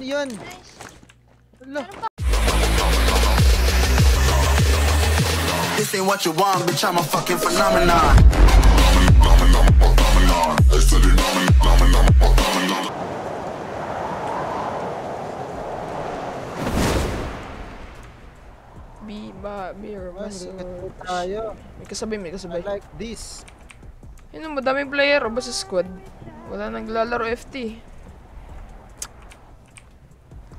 Ano yan? Nice. Ala. This ain't what you want, bitch. I'm a fucking phenomenon. Biba, beer, Ay, maso. nagkakit tayo. May kasabay, may I kasabay. like this. Yun madaming player o ba sa squad? Wala naglalaro FT.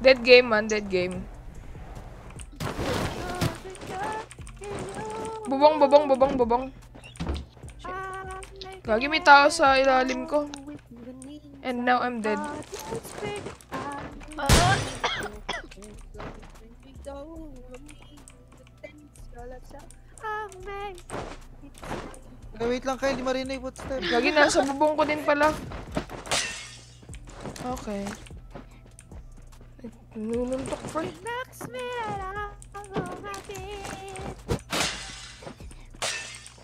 Dead game man, dead game. Bubong, bubong, bubong, bubong. Gagi may tao sa ilalim ko. And now I'm dead. Okay, wait lang kayo, di marinig yung footstep. Gagi nasa bubong ko din pala. Okay. Nununtok pa eh.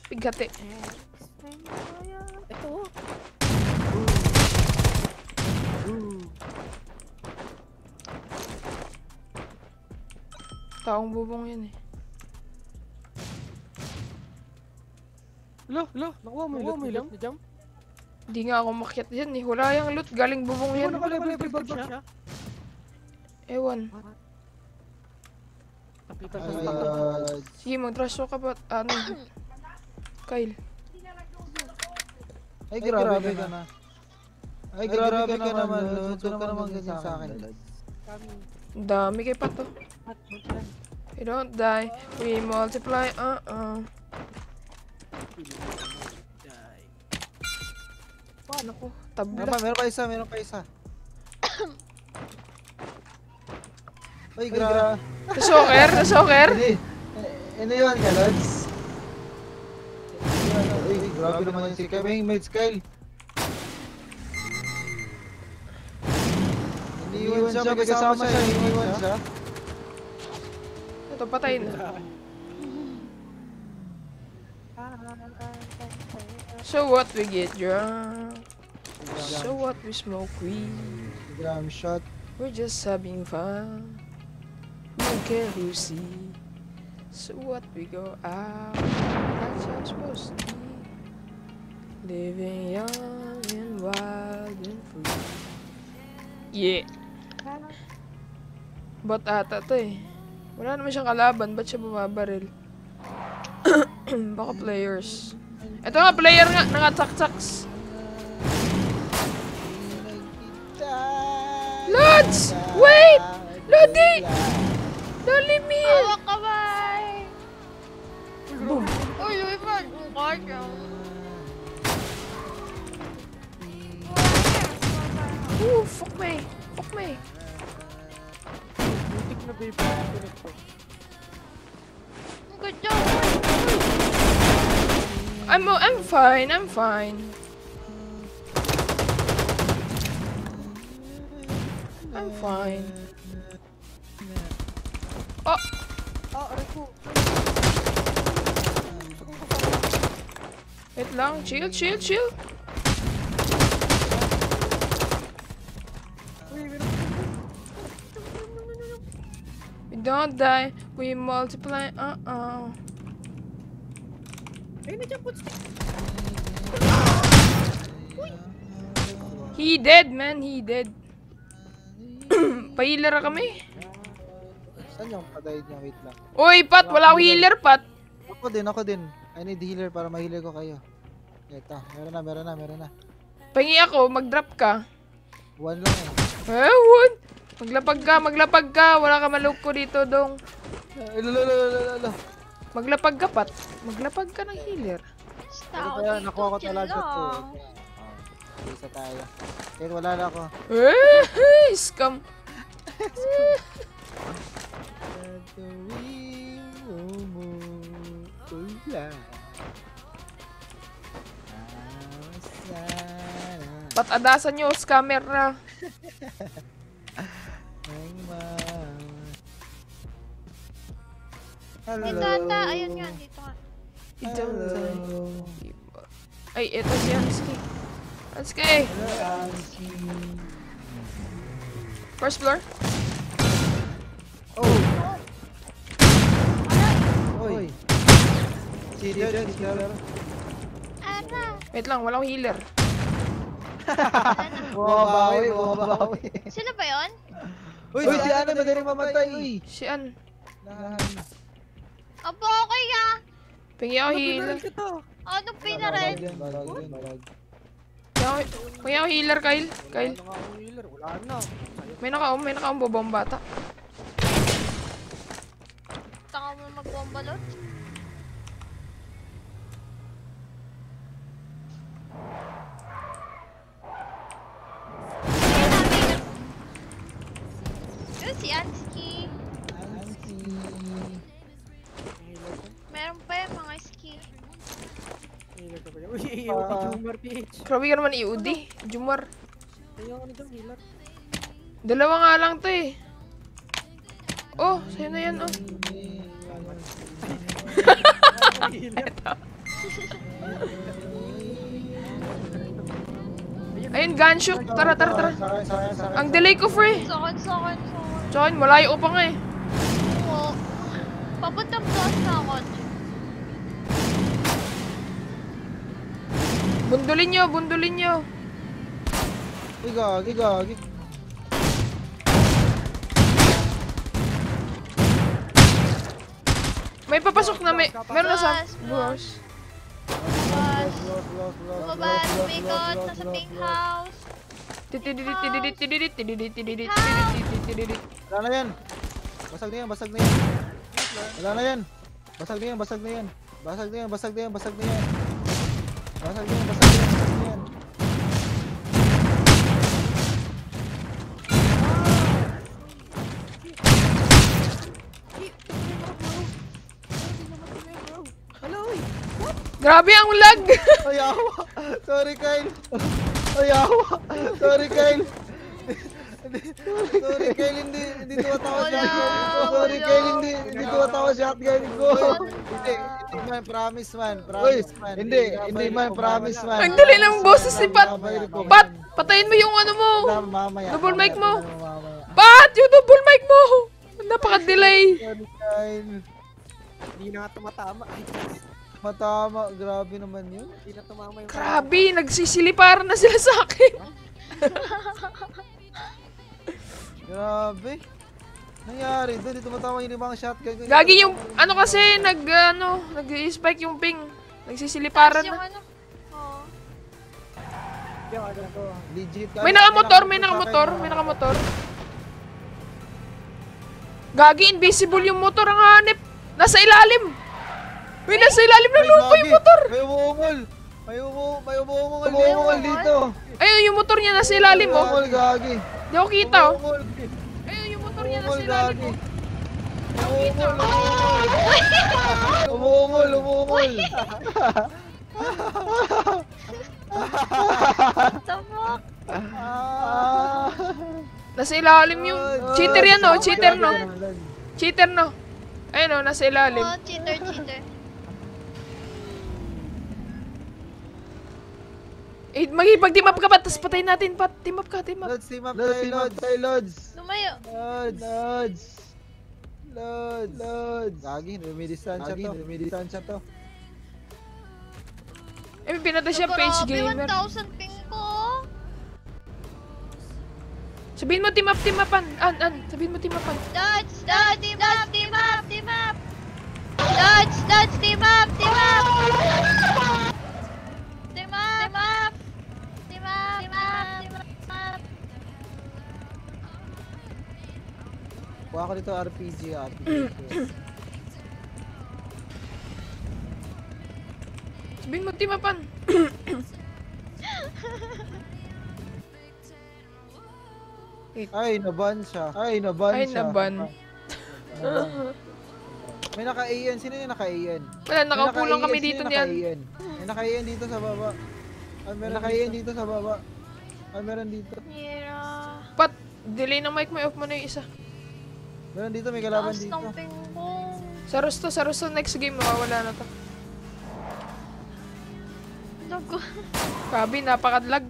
Pigate. Ito. Taong bubong yan eh. Lo, lo, nakuha mo yung loot ni Jam? Hindi nga ako makyat yan eh. Wala yung loot. Galing bubong yan. Naka-level bag siya. Ewan. Nakita ko sa Sige, mag-trash talk ka ba? Ano? Kyle. Ay, grabe ka na. Ay, grabe ka naman, Lods. Huwag ka naman ganyan sa akin, Lods. Dami kay Pato. We don't die. We multiply. Uh-uh. Paano ko? Meron Tabla. pa, meron pa isa, meron pa isa. Ay, grabe. Sa soccer? Sa soccer? Hindi. Eh, Ano yun, ka, Lods? Uy, grabe naman yung si Kevin, Mates Kyle. Iniwan siya, may kasama siya, iniwan siya. Ito, patay na. So what, we get drunk. So what, we smoke weed. Gram shot. We're just having fun. We don't care who see. So what we go out. That's how it's supposed to be. Living young and wild and free. Yeah. Bot ata to eh. Wala naman siyang kalaban. Ba't siya bumabaril? Baka players. Ito nga, player nga. Naka-tsak-tsaks. Lods! Wait! Lodi! Loli me! Hawak kamay! Boom! Uy, uy, man. Ang kaya. Ooh, fuck me! Fuck me! Good job. I'm I'm fine, I'm fine. I'm fine. Oh! Wait lang, chill, chill, chill. We don't die, we multiply, uh-uh. He dead, man, he dead. Pahilar kami. Saan yung patay niya? Wait lang. Uy, Pat, wala akong healer, Pat. Ako din, ako din. I need healer para ma-healer ko kayo. Ito, meron na, meron na, meron na. Pahingi ako, mag-drop ka. One lang eh. Eh, what? Maglapag ka, maglapag ka. Wala ka maloko dito, dong. Lalo, lalo, lalo, lalo. Maglapag ka, Pat. Maglapag ka ng healer. Ano ba yan? Nakuha ko talaga to. Oh, isa tayo. Kaya wala na ako. Eh, scam. Pat adasan nyo, scammer na. Hello. Dito ata. Ayun nga, dito nga. Hello. Ay, eto si Hansky. Hansky! Hello, Anki. First floor. Oh! Oy! Cheater, cheater. Ana. Wait lang, walang healer. Bumabawi, bumabawi. Sino ba yun? Uy, si Ana madaling mamatay. Uy! Si An. Opo, okay ah. Pingi ako healer. Ano pinarin? Pingi ako- Pingi ako healer, Kyle. Kyle. Wala na. May naka-um, may naka-um bobong bata. Magbombalot. Si Anski. Meron pa yung mga ski. Uy, iiwan ka Jumar PH. Grabe ka naman iudi. Jumar. Ayaw ka na dyan, healer. Dalawa nga lang to eh. Oh, sa'yo na yan oh. Healer. Ayun, gunshot. Tara, tara, tara. Ang delay ko, free. Sakon, sakon, sakon. Tsaka malayo ko pa nga eh. Oo. Papuntang boss na ako. Bundulin nyo, bundulin nyo. Uy, gagi, gagi. May papasok na may... Meron na sa... Boss, Boss. Boss. Lost, lost, lost, Bumaba, lost, lost, umikot, lost, nasa pink house. Wala na yan. Basag na yan, basag na yan. Wala na yan, basag na yan. Basag na yan, basag na yan, basag na yan. Basag na yan, basag na yan, basag na yan. Grabe ang lag! Ay, awa. Sorry, Kyle. Ay, awa. Sorry, Kyle. Sorry, Kyle, hindi, hindi tumatawa shotgun ko. Sorry. Kyle, hindi, hindi tumatawa shotgun ko. Hindi, hindi man, promise man, promise man. Hindi, hindi man, promise man. Ang dali ng boses ni Pat. Pat, patayin mo yung ano mo. Double mic mo. Pat, yung double mic mo. Napaka-delay. Sorry, Kyle. Hindi na nga tumatama. Ay, Matama, grabe naman yun. hindi na tumama yung Grabe, nagsisiliparan na sila sa akin. Grabe. Nangyari doon, hindi tumatawa yung ibang shotgun. ko. Gagi yung, ano kasi, nag, ano, nag-spike yung ping. Nagsisiliparan na. ano. Yung ano to. Legit. May nakamotor, may nakamotor, may nakamotor. Gagi, invisible yung motor ang hanip. Nasa ilalim. May nasa ilalim ng lupa yung motor. May umuungol. May umu may umuungol dito. Umuungol dito. Ayun, yung motor niya nasa ilalim, oh. Umuungol, gagi. Di ako kita, oh. Umuungol. Ayun, yung motor niya nasa Umuungol, ilalim, oh. Umuungol, umuungol. Umuungol, umuungol. Ah. Nasa ilalim yung... Cheater yan, oh. Cheater, no. Cheater, no. Ayun, oh. Nasa ilalim. Oh, cheater, cheater. Eh, magipag-team up ka pa, tapos patayin natin, pat. Team up ka, team up. Lods, team up tayo, Lods. Tayo, Lods. Lumayo. Lods. Lods. Lods. Lods. Gagi, may distansya to. May distansya to. Eh, may pinatay siya page Grabe, gamer. 1,000 ping ko. Sabihin mo, team up, team upan. An, an. Sabihin mo, team upan. Dodge, dodge, team up, team up, team up. Dodge, dodge, team up, team up. Kuha ko dito RPG, RPG. Sabihin mo, team upan. Ay, naban siya. Ay, naban Ay, siya. naban. May naka-AN. Sino yung naka-AN? Wala, nakaupo lang kami dito niyan. May naka-AN dito sa baba. Ay, meron naka-AN dito sa baba. Ay, meron dito. Mira. Pat, delay ng mic mo, off mo na yung isa. Meron dito, may kalaban Taas dito. ng ping ko. Sa Rusto, sa Rusto, next game, mawawala na to. Lago. Grabe, napaka-lag.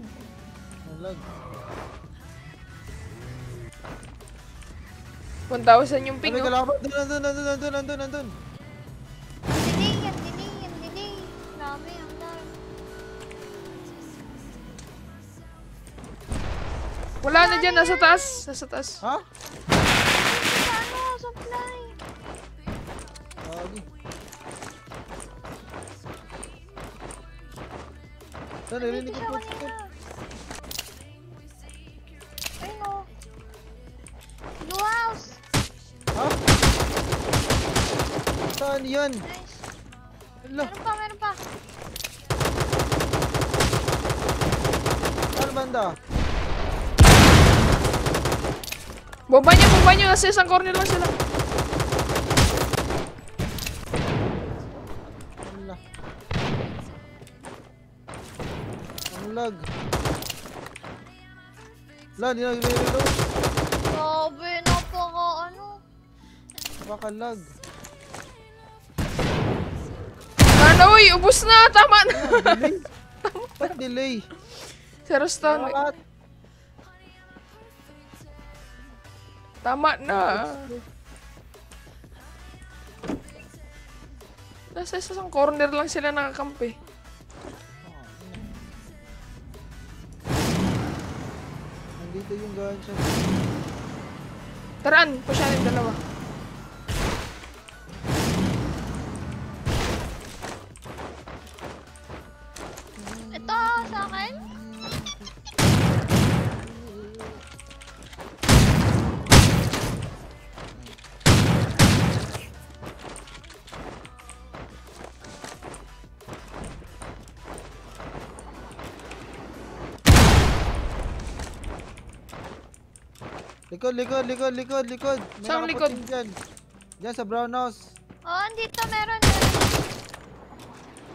Ang lag. 1,000 yung ping. Ano kalaban? Nandun, nandun, nandun, nandun, nandun, nandun. Ang delay, ang delay, ang delay. Grabe, ang dami. Wala na dyan, nasa taas. Nasa taas. Ha? Narinig Dito ko po. kanina. Ayun o. Blue house. Ha? Saan yan? Nice. Hala, Meron pa, meron pa. saan banda? Bomba niya, bomba niya. Nasa isang corner lang sila. Lag. Hala, hindi na reload. Grabe, napaka ano. Baka lag. Ano, uy, ubus na. Tama na. Delay? Ba't delay? Zero. Bakit? Tama na. Nasa isang corner lang sila nakakampi. Gunshot. Taraan, pushan yung dalawa. Likod, likod, likod, likod, likod. Saan likod? Dyan. Dyan sa brown house. Oh, andito, meron.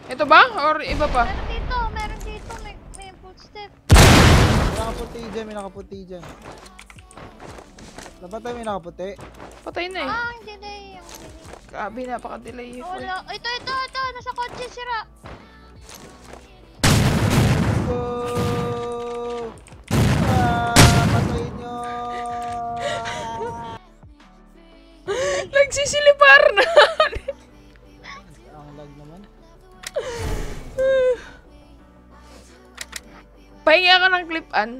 Ito ba? Or iba pa? meron dito, meron dito. May, may footstep. May nakaputi dyan, may nakaputi dyan. Dapat tayo may nakaputi. Patay na eh. Ah, ang delay, ang delay. Grabe, napaka-delay. Oh, wala. Ito, ito, ito. Nasa kotse, sira. Go! Nagsisilipar na. Ang lag naman. Pahinga ka ng clip-an.